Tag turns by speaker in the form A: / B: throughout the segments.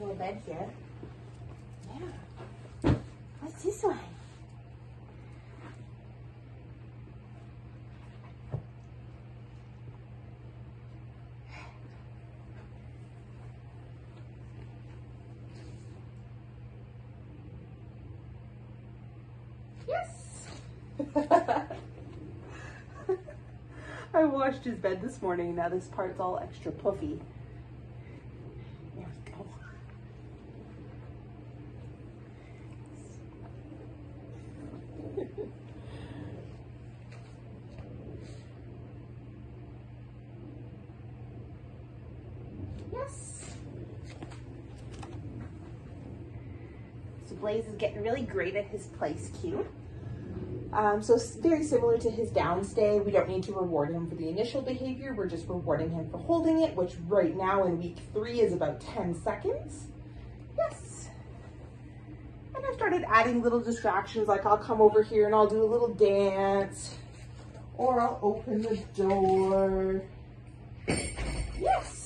A: little bed here. Yeah. What's this one? Yes. I washed his bed this morning. Now this part's all extra puffy. There we go. So Blaze is getting really great at his place cue. Um, so very similar to his downstay. We don't need to reward him for the initial behavior. We're just rewarding him for holding it, which right now in week three is about 10 seconds. Yes. And I've started adding little distractions, like I'll come over here and I'll do a little dance, or I'll open the door. Yes.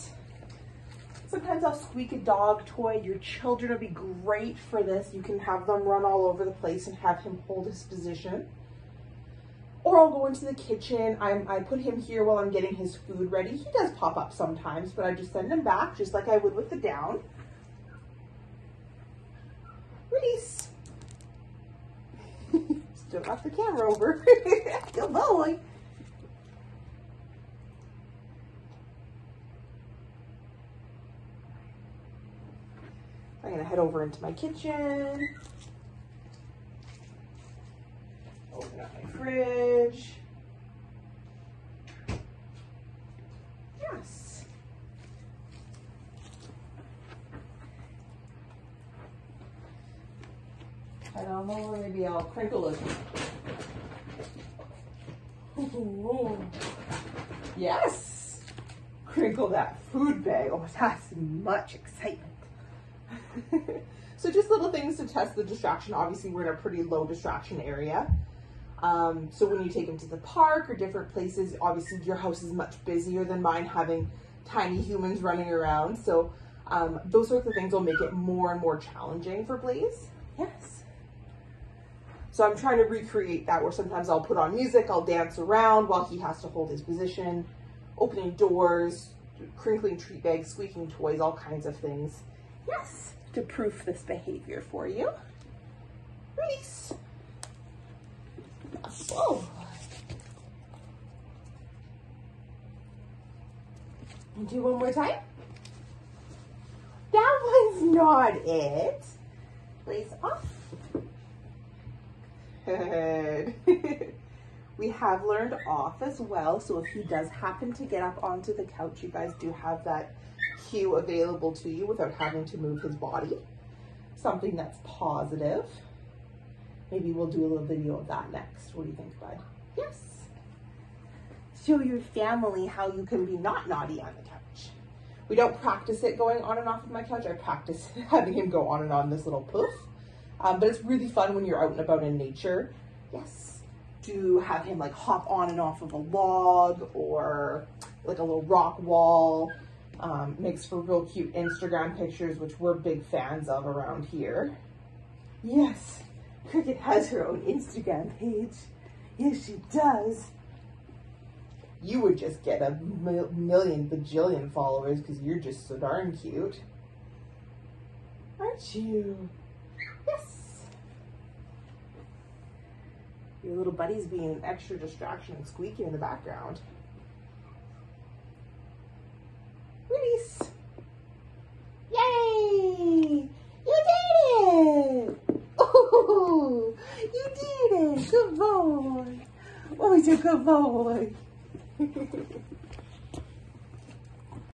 A: Sometimes I'll squeak a dog toy. Your children will be great for this. You can have them run all over the place and have him hold his position. Or I'll go into the kitchen. I'm, I put him here while I'm getting his food ready. He does pop up sometimes, but I just send him back just like I would with the down. Release. Still got the camera over. Good boy. I'm gonna head over into my kitchen. Open up my fridge. Yes. I don't know, maybe I'll crinkle it. Yes. Crinkle that food bag. Oh, that's much excitement. so just little things to test the distraction. Obviously, we're in a pretty low distraction area. Um, so when you take them to the park or different places, obviously your house is much busier than mine having tiny humans running around. So um, those sorts of things will make it more and more challenging for Blaze. Yes. So I'm trying to recreate that where sometimes I'll put on music, I'll dance around while he has to hold his position, opening doors, crinkling treat bags, squeaking toys, all kinds of things. Yes, to proof this behavior for you. Release. Whoa. And do one more time. That one's not it. Place off. Good. we have learned off as well. So if he does happen to get up onto the couch, you guys do have that cue available to you without having to move his body. Something that's positive. Maybe we'll do a little video of that next. What do you think, bud? Yes. Show your family how you can be not naughty on the couch. We don't practice it going on and off of my couch. I practice having him go on and on this little poof. Um, but it's really fun when you're out and about in nature. Yes. To have him like hop on and off of a log or like a little rock wall. Um, makes for real cute Instagram pictures, which we're big fans of around here. Yes, Cricket has her own Instagram page. Yes, she does. You would just get a million bajillion followers because you're just so darn cute. Aren't you? Yes. Your little buddy's being an extra distraction and squeaking in the background. Release. Yay! You did it! Oh, you did it! Good boy!